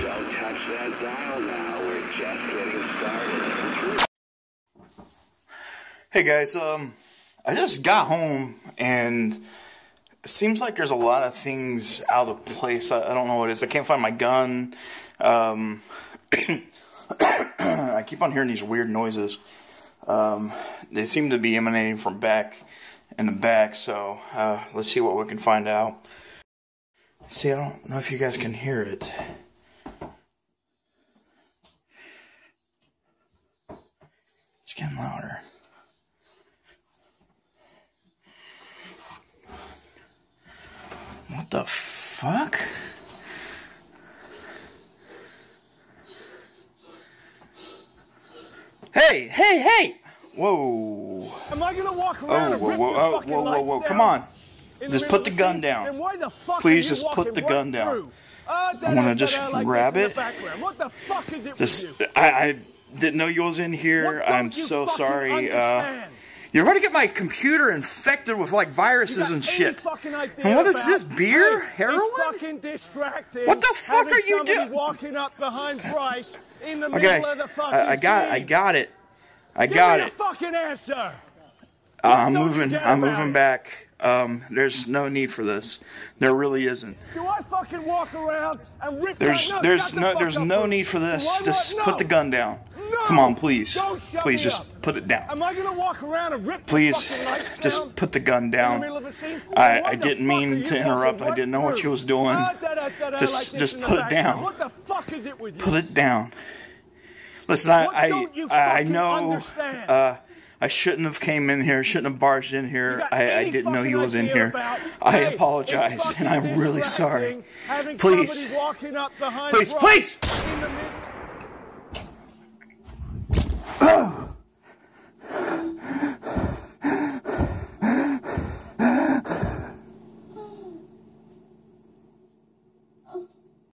Don't touch that dial now. We're just getting started. Hey guys, um, I just got home and it seems like there's a lot of things out of place. I, I don't know what it is. I can't find my gun. Um, I keep on hearing these weird noises. Um, they seem to be emanating from back in the back, so uh, let's see what we can find out. See, I don't know if you guys can hear it. It's getting louder. What the fuck? Hey, hey, hey! Whoa. Am I gonna walk oh, around Oh, and whoa, rip whoa, your oh, whoa, whoa, whoa, come on. Just put the gun down. And why the fuck Please just put the gun down. I uh, wanna just grab it. What the fuck is it Just? I, I didn't know you was in here. I'm so sorry. Uh, you're going to get my computer infected with like viruses and shit. And what is this, beer? Heroin? It's fucking distracting. What the fuck are you doing? walking up behind Bryce in the Okay, middle of the fucking I, I got, I got it. I Give got me it. fucking answer. Uh, I'm moving. I'm moving back. Um, there's no need for this. There really isn't. Do I fucking walk around and rip There's. No, there's the no, there's no need for this. Just put the gun down. Come on, please. Please, just put it down. Am I gonna walk around and rip Please, the fucking down? just put the gun down. middle of a scene? I, I didn't mean to interrupt. I didn't know what you was doing. Just- just put it down. What the fuck is it with you? Put it down. Listen, I, I, I know. Uh, I shouldn't have came in here. Shouldn't have barged in here. I, I didn't know you was in here. I apologize, and I'm really sorry. Please. walking up behind Please, please. in the mid-